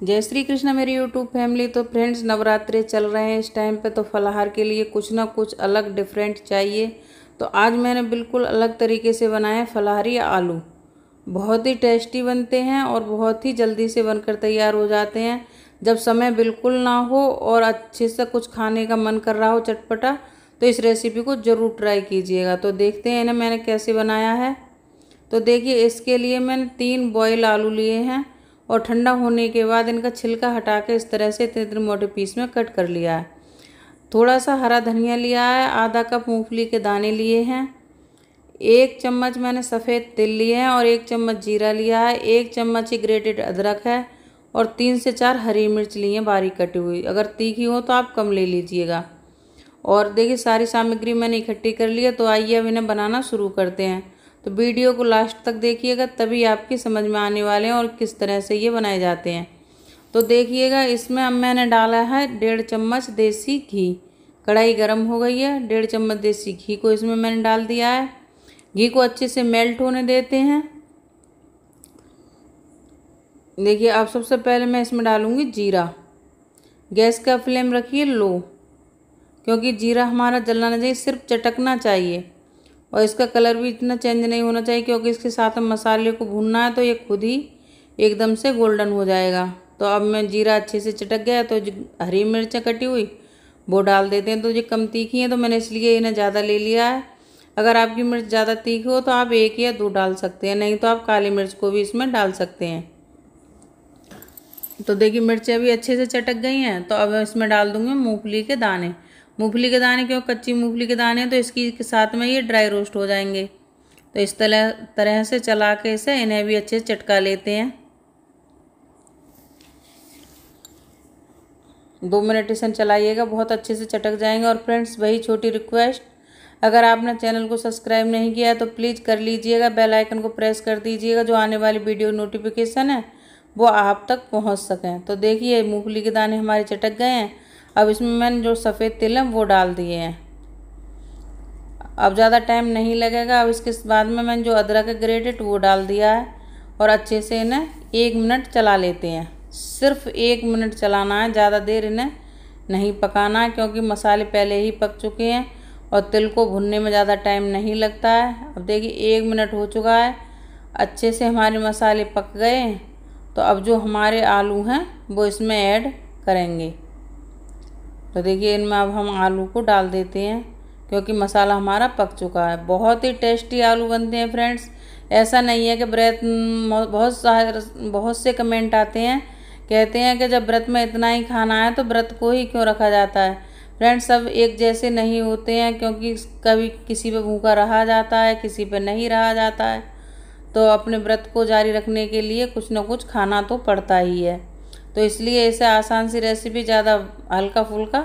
जय श्री कृष्ण मेरी YouTube family तो फ्रेंड्स नवरात्रे चल रहे हैं इस टाइम पे तो फलाहार के लिए कुछ ना कुछ अलग डिफरेंट चाहिए। तो आज मैंने बिल्कुल अलग तरीके से बनाए फलाहारी आलू। बहुत ही टेस्टी बनते हैं और बहुत ही जल्दी से बनकर तैयार हो जाते हैं। जब समय बिल्कुल ना हो और अच्छे से कुछ खाने का मन कर रहा हो चटपटा तो इस रेसिपी को ज़रूर ट्राई कीजिएगा। तो देखते हैं इन्हें मैंने कैसे बनाया है। तो देखिए, इसके लिए मैंने तीन बॉयल आलू लिए हैं। और ठंडा होने के बाद इनका छिलका हटा के इस तरह से इतने इतने मोटे पीस में कट कर लिया है। थोड़ा सा हरा धनिया लिया है, आधा कप मूंगफली के दाने लिए हैं, एक चम्मच मैंने सफ़ेद तिल लिए हैं और एक चम्मच जीरा लिया है, एक चम्मच ही ग्रेटेड अदरक है और तीन से चार हरी मिर्च ली हैं बारीक कटी हुई। अगर तीखी हो तो आप कम ले लीजिएगा। और देखिए सारी सामग्री मैंने इकट्ठी कर लिया तो आइए अब इन्हें बनाना शुरू करते हैं। तो वीडियो को लास्ट तक देखिएगा, तभी आपकी समझ में आने वाले हैं और किस तरह से ये बनाए जाते हैं। तो देखिएगा, इसमें अब मैंने डाला है डेढ़ चम्मच देसी घी। कढ़ाई गर्म हो गई है, डेढ़ चम्मच देसी घी को इसमें मैंने डाल दिया है। घी को अच्छे से मेल्ट होने देते हैं। देखिए अब सबसे पहले मैं इसमें डालूँगी जीरा। गैस का फ्लेम रखिए लो, क्योंकि जीरा हमारा जलना नहीं चाहिए, सिर्फ़ चटकना चाहिए। और इसका कलर भी इतना चेंज नहीं होना चाहिए क्योंकि इसके साथ हम मसाले को भूनना है तो ये खुद ही एकदम से गोल्डन हो जाएगा। तो अब मैं जीरा अच्छे से चटक गया तो हरी मिर्चें कटी हुई, वो डाल देते हैं। तो ये कम तीखी हैं तो मैंने इसलिए इन्हें ज़्यादा ले लिया है। अगर आपकी मिर्च ज़्यादा तीखी हो तो आप एक या दो डाल सकते हैं, नहीं तो आप काली मिर्च को भी इसमें डाल सकते हैं। तो देखिए मिर्चें भी अच्छे से चटक गई हैं तो अब इसमें डाल दूँगी मूँगफली के दाने। मूंगफली के दाने, क्यों कच्ची मूंगफली के दाने तो इसकी के साथ में ये ड्राई रोस्ट हो जाएँगे। तो इस तरह तरह से चला के इसे इन्हें भी अच्छे से चटका लेते हैं। दो मिनट इसे चलाइएगा, बहुत अच्छे से चटक जाएँगे। और फ्रेंड्स वही छोटी रिक्वेस्ट अगर आपने चैनल को सब्सक्राइब नहीं किया तो प्लीज़ कर लीजिएगा बेल आइकन को प्रेस कर दीजिएगा, जो आने वाली वीडियो नोटिफिकेशन है, वो आप तक पहुँच सकें। तो देखिए, मूंगफली के दाने हमारे चटक गए हैं। अब इसमें मैंने जो सफ़ेद तिल है वो डाल दिए हैं। अब ज़्यादा टाइम नहीं लगेगा। अब इसके बाद में मैंने जो अदरक ग्रेटेड वो डाल दिया है और अच्छे से इन्हें एक मिनट चला लेते हैं। सिर्फ़ एक मिनट चलाना है, ज़्यादा देर इन्हें नहीं पकाना है क्योंकि मसाले पहले ही पक चुके हैं और तिल को भुनने में ज़्यादा टाइम नहीं लगता है। अब देखिए, एक मिनट हो चुका है। अच्छे से हमारे मसाले पक गए तो अब जो हमारे आलू हैं, वो इसमें ऐड करेंगे। तो देखिए इनमें अब हम आलू को डाल देते हैं, क्योंकि मसाला हमारा पक चुका है। बहुत ही टेस्टी आलू बनते हैं फ्रेंड्स। ऐसा नहीं है कि व्रत बहुत सारे बहुत से कमेंट आते हैं, कहते हैं कि जब व्रत में इतना ही खाना है तो व्रत को ही क्यों रखा जाता है? फ्रेंड्स, सब एक जैसे नहीं होते हैं, क्योंकि कभी किसी पे भूखा रहा जाता है, किसी पे नहीं रहा जाता है। तो अपने व्रत को जारी रखने के लिए कुछ ना कुछ खाना तो पड़ता ही है। तो इसलिए इसे आसान सी रेसिपी ज़्यादा हल्का फुल्का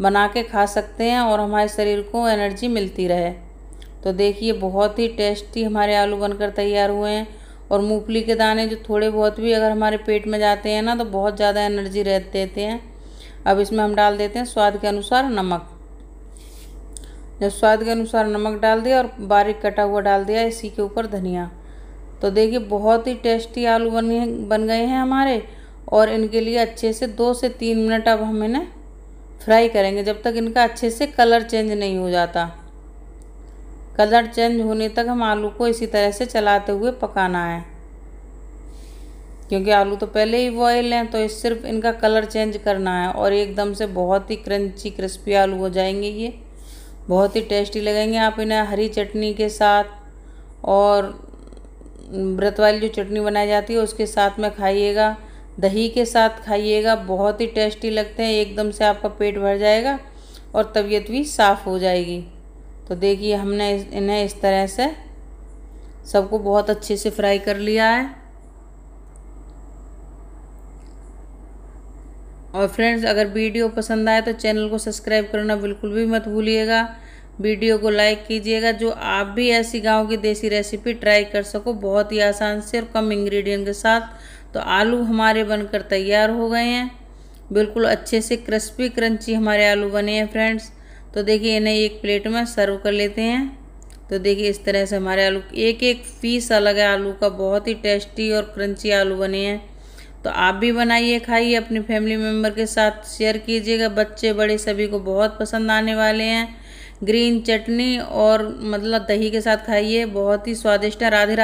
बना के खा सकते हैं और हमारे शरीर को एनर्जी मिलती रहे। तो देखिए, बहुत ही टेस्टी हमारे आलू बनकर तैयार हुए हैं और मूंगफली के दाने जो थोड़े बहुत भी अगर हमारे पेट में जाते हैं ना तो बहुत ज़्यादा एनर्जी रह देते हैं। अब इसमें हम डाल देते हैं स्वाद के अनुसार नमक। जब स्वाद के अनुसार नमक डाल दिया और बारीक कटा हुआ डाल दिया, इसी के ऊपर धनिया। तो देखिए, बहुत ही टेस्टी आलू बन बन गए हैं हमारे और इनके लिए अच्छे से दो से तीन मिनट अब हम इन्हें फ्राई करेंगे। जब तक इनका अच्छे से कलर चेंज नहीं हो जाता। कलर चेंज होने तक हम आलू को इसी तरह से चलाते हुए पकाना है। क्योंकि आलू तो पहले ही बॉयल हैं तो इस सिर्फ़ इनका कलर चेंज करना है और एकदम से बहुत ही क्रंची क्रिस्पी आलू हो जाएँगे ये। बहुत ही टेस्टी लगेंगे आप इन्हें हरी चटनी के साथ और व्रत वाली जो चटनी बनाई जाती है, उसके साथ में खाइएगा। दही के साथ खाइएगा, बहुत ही टेस्टी लगते हैं, एकदम से आपका पेट भर जाएगा और तबीयत भी साफ़ हो जाएगी। तो देखिए, हमने इन्हें इस तरह से सबको बहुत अच्छे से फ्राई कर लिया है। और फ्रेंड्स, अगर वीडियो पसंद आए तो चैनल को सब्सक्राइब करना बिल्कुल भी मत भूलिएगा। वीडियो को लाइक कीजिएगा, जो आप भी ऐसी गाँव की देसी रेसिपी ट्राई कर सको बहुत ही आसान से और कम इंग्रेडिएंट के साथ। तो आलू हमारे बनकर तैयार हो गए हैं। बिल्कुल अच्छे से क्रिस्पी क्रंची हमारे आलू बने हैं फ्रेंड्स तो देखिए इन्हें एक प्लेट में सर्व कर लेते हैं। तो देखिए इस तरह से हमारे आलू एक एक पीस अलग है आलू का, बहुत ही टेस्टी और क्रंची आलू बने हैं। तो आप भी बनाइए, खाइए, अपनी फैमिली मेंबर के साथ शेयर कीजिएगा। बच्चे, बड़े सभी को बहुत पसंद आने वाले हैं। ग्रीन चटनी और मतलब दही के साथ खाइए, बहुत ही स्वादिष्ट है। राधे